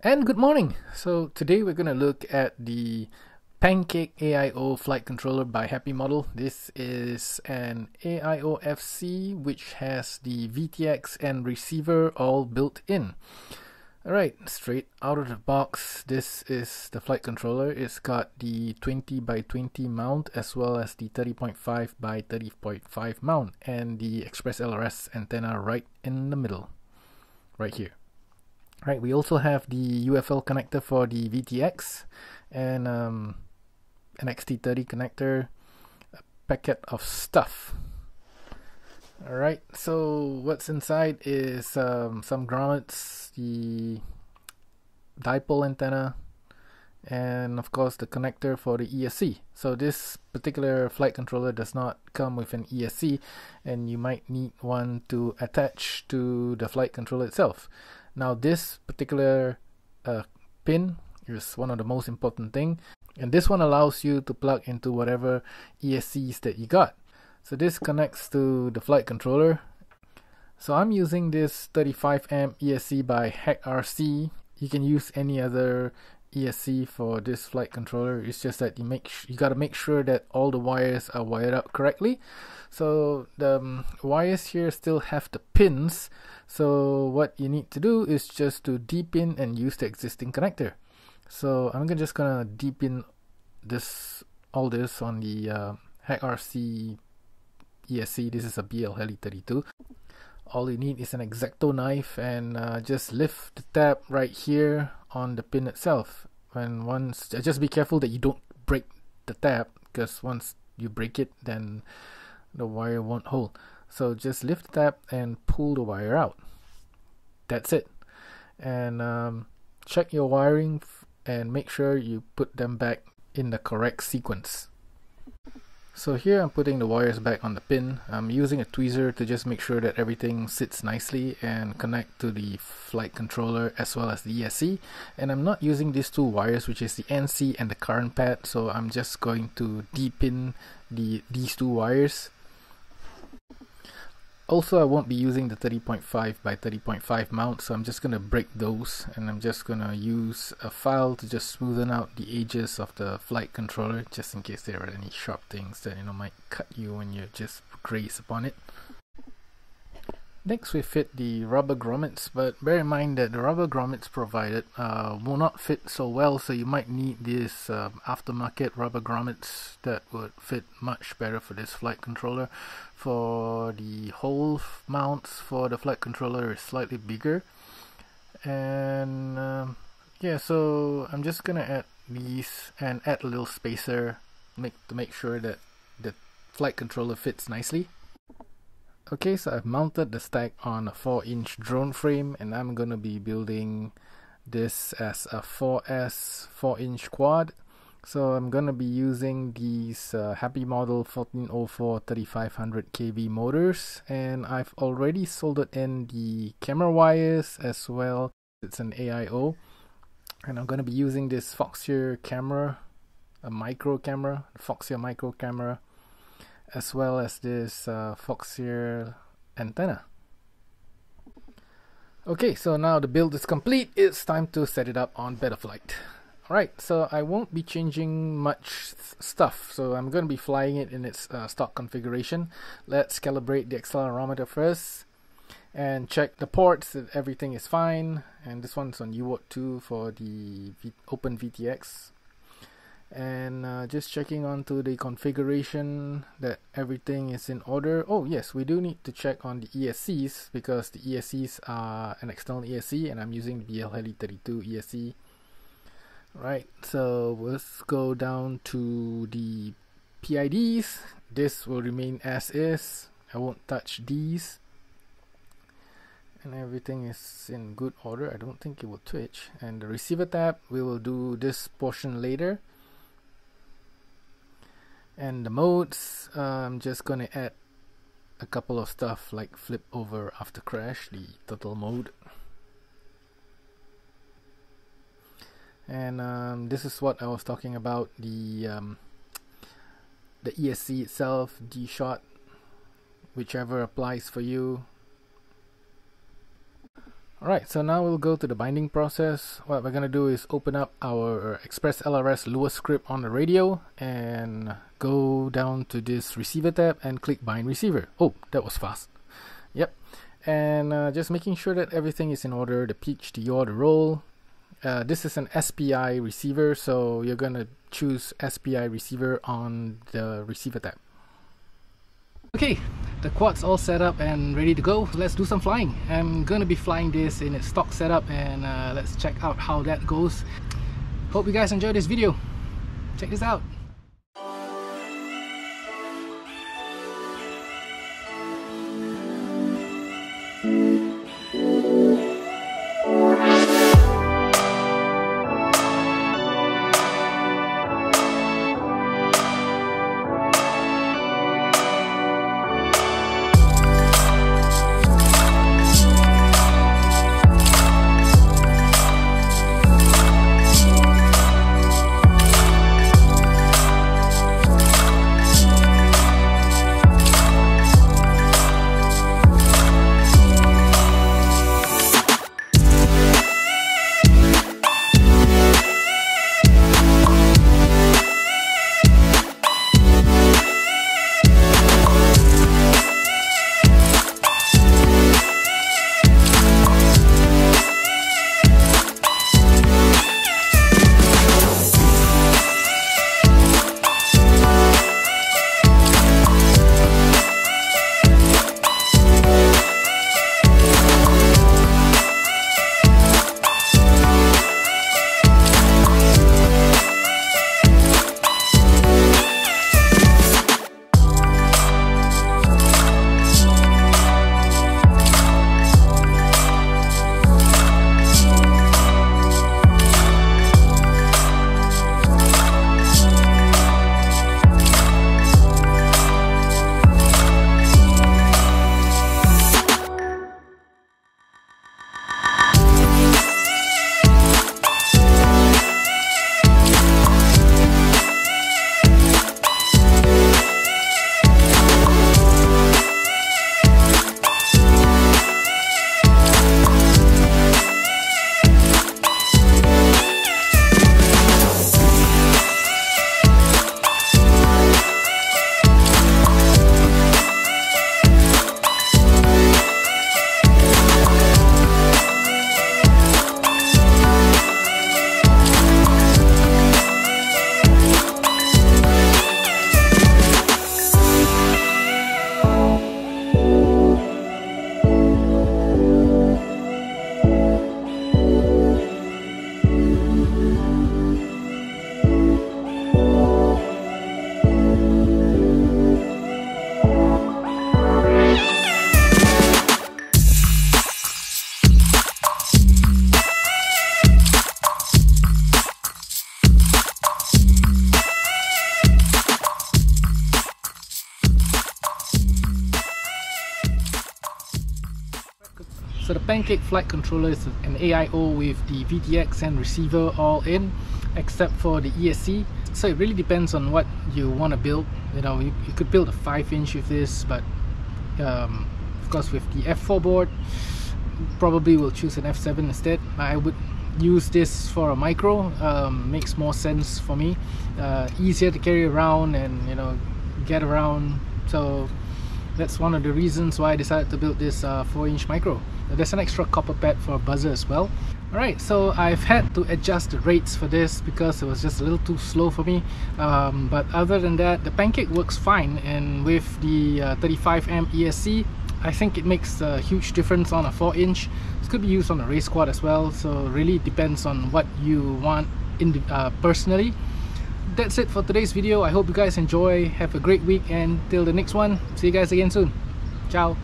And good morning. So today we're going to look at the Pancake AIO flight controller by Happymodel. This is an AIO FC which has the VTX and receiver all built in. Alright, straight out of the box, this is the flight controller. It's got the 20 by 20 mount as well as the 30.5 by 30.5 mount and the Express LRS antenna right in the middle, right here. Right, we also have the UFL connector for the VTX and um, an XT30 connector, a packet of stuff. Alright, so what's inside is um, some grommets, the dipole antenna, and of course the connector for the ESC. So this particular flight controller does not come with an ESC and you might need one to attach to the flight controller itself. Now this particular uh, pin is one of the most important thing and this one allows you to plug into whatever ESCs that you got. So this connects to the flight controller. So I'm using this 35 amp ESC by HAKRC. You can use any other ESC for this flight controller. It's just that you make you got to make sure that all the wires are wired up correctly. So the um, wires here still have the pins. So what you need to do is just to deepin and use the existing connector. So I'm gonna just gonna deepin this all this on the uh, HAKRC ESC. This is a BLHeli 32. All you need is an X-Acto knife and uh, just lift the tab right here on the pin itself. And once, just be careful that you don't break the tab because once you break it, then the wire won't hold. So just lift the tab and pull the wire out. That's it. And um, check your wiring and make sure you put them back in the correct sequence. So here I'm putting the wires back on the pin. I'm using a tweezer to just make sure that everything sits nicely and connect to the flight controller as well as the ESC. And I'm not using these two wires which is the NC and the current pad so I'm just going to deepin the these two wires also I won't be using the 30.5 by 30.5 mount so I'm just gonna break those and I'm just gonna use a file to just smoothen out the edges of the flight controller just in case there are any sharp things that you know might cut you when you just graze upon it Next we fit the rubber grommets, but bear in mind that the rubber grommets provided uh, will not fit so well, so you might need these uh, aftermarket rubber grommets that would fit much better for this flight controller. For the hole mounts for the flight controller is slightly bigger. And um, yeah, so I'm just gonna add these and add a little spacer make to make sure that the flight controller fits nicely. Okay, so I've mounted the stack on a 4 inch drone frame and I'm gonna be building this as a 4S 4 inch quad. So I'm gonna be using these uh, Happymodel 1404 3500 kV motors and I've already soldered in the camera wires as well. It's an AIO and I'm gonna be using this Foxeer camera, a micro camera, Foxeer micro camera as well as this uh, Foxeer antenna. Okay, so now the build is complete. It's time to set it up on Betaflight. Alright, so I won't be changing much stuff. So I'm going to be flying it in its uh, stock configuration. Let's calibrate the accelerometer first and check the ports that everything is fine. And this one's on UART 2 for the v Open VTX and uh, just checking onto the configuration that everything is in order. Oh yes we do need to check on the ESCs because the ESCs are an external ESC and I'm using the BLHeli 32 ESC right so let's go down to the PIDs this will remain as is. I won't touch these. And everything is in good order. I don't think it will twitch. And the receiver tab we will do this portion later and the modes uh, I'm just gonna add a couple of stuff like flip over after crash the turtle mode. And um, this is what I was talking about the um, the ESC itself DShot whichever applies for you Alright, so now we'll go to the binding process. What we're gonna do is open up our Express LRS Lua script on the radio and go down to this receiver tab and click bind receiver. Oh, that was fast. Yep. And uh, just making sure that everything is in order, the pitch, the yaw, the roll. Uh, this is an SPI receiver, so you're gonna choose SPI receiver on the receiver tab. Okay, the quad's all set up and ready to go. Let's do some flying. I'm gonna be flying this in its stock setup and uh, let's check out how that goes. Hope you guys enjoyed this video. Check this out. So the Pancake flight controller is an AIO with the VTX and receiver all in except for the ESC. So it really depends on what you want to build. You know, you, you could build a 5 inch with this but um, of course with the F4 board probably will choose an F7 instead. I would use this for a micro um, makes more sense for me uh, easier to carry around and you know get around so that's one of the reasons why I decided to build this uh, 4 inch micro there's an extra copper pad for a buzzer as well. Alright, so I've had to adjust the rates for this because it was just a little too slow for me. Um, but other than that the pancake works fine and with the uh, 35M ESC I think it makes a huge difference on a 4 inch. This could be used on a race quad as well so really depends on what you want in uh, personally. That's it for today's video. I hope you guys enjoy. Have a great week and till the next one. See you guys again soon. Ciao